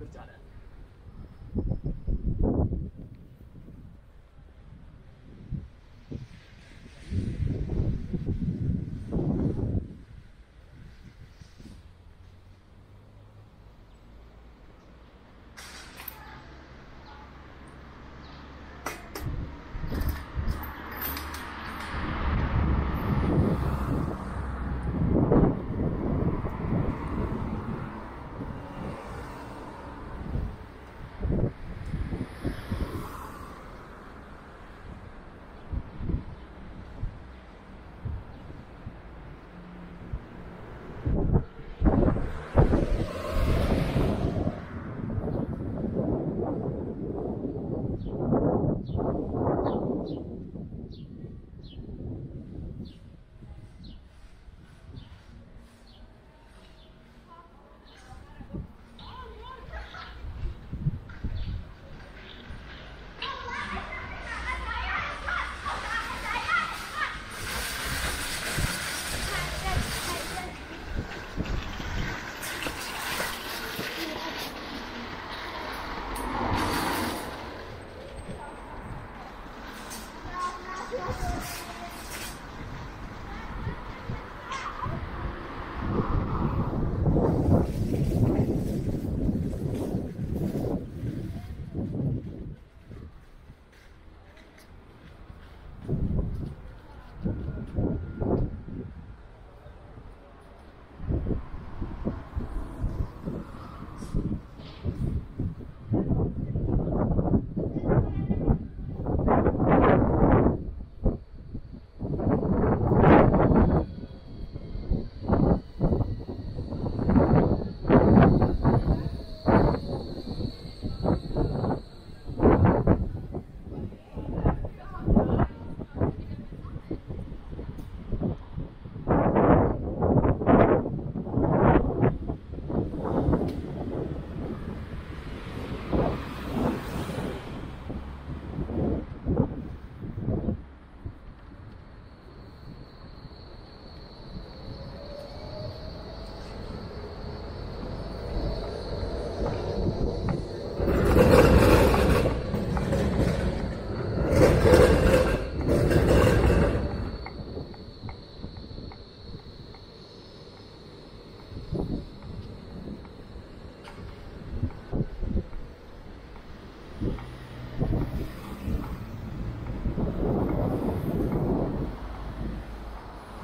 We've done it.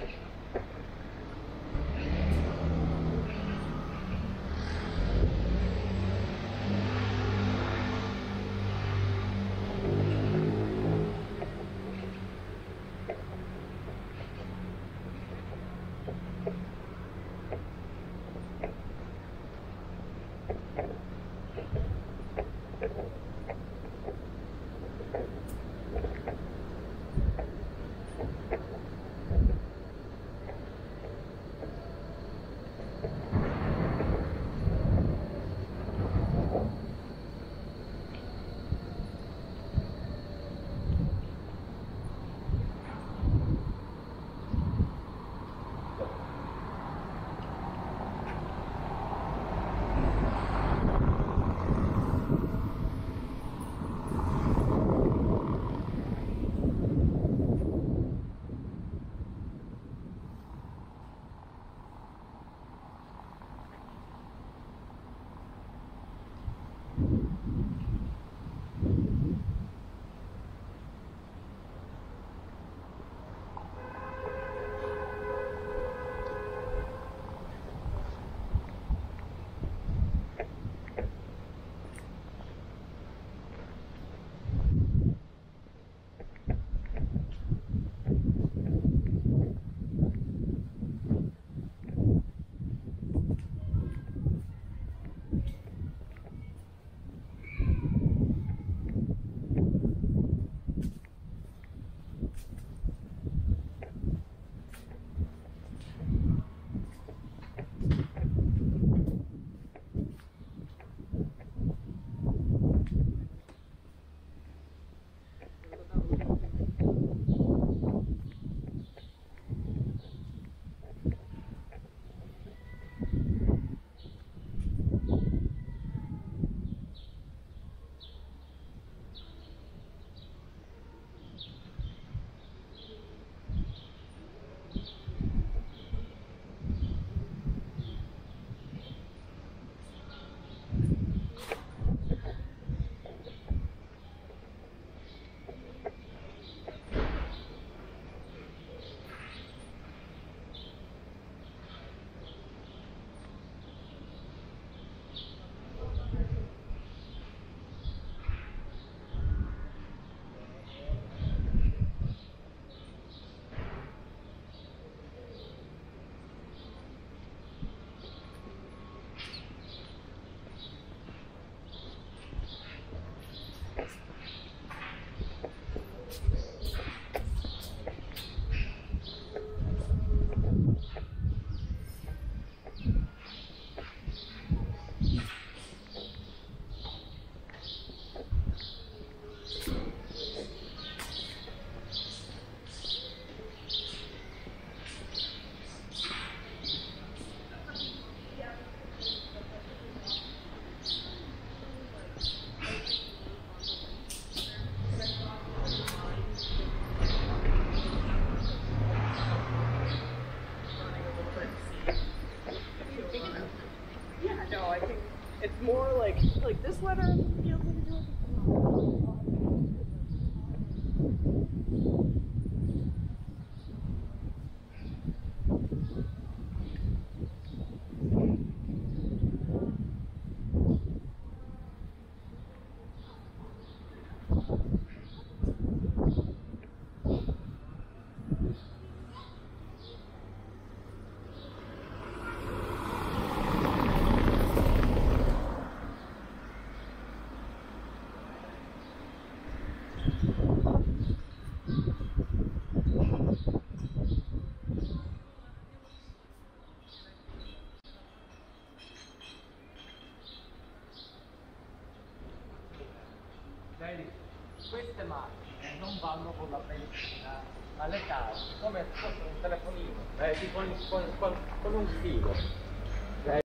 Gracias. Queste macchine non vanno con la benzina alle case, come un telefonino, eh, tipo con, con- con un filo.